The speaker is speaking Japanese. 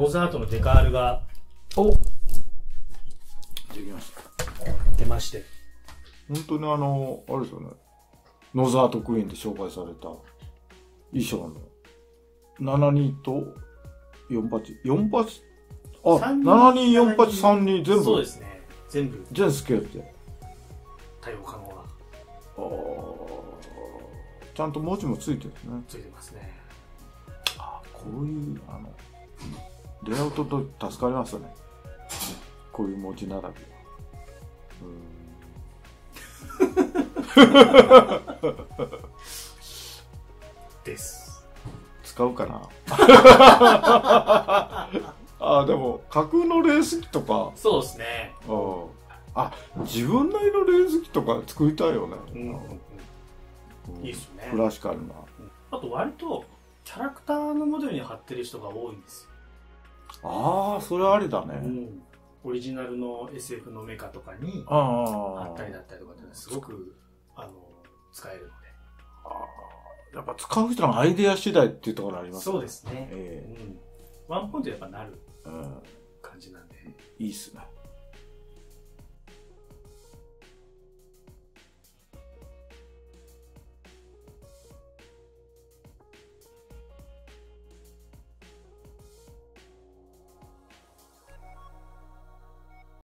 ノーザートのデカールがおできました。出まして。本当にあの、あれですよね。ノザートクイーンで紹介された衣装の72と48、48、あ、三人72、48、32全部？そうで、すね。全部全スケールで。対応可能な。あーちゃんと文字もついてるね。ついてますね。あこういう、あの、レイアウトと助かりますよね。こういう文字並び。は。です。使うかな。あでも架空のレース機とか。そうですね。うんあ自分なりのレース機とか作りたいよね、うん。うんうんうん。いいっすね。クラシカルな。あと割とキャラクターのモデルに貼ってる人が多いんですよ。ああそれありだね、オリジナルの SF のメカとかにあったりだったりとかってすごくあの使えるので。あーやっぱ使う人のアイデア次第っていうところありますそうですね。えうん。ワンポイントやっぱなる感じなんで。いいっすね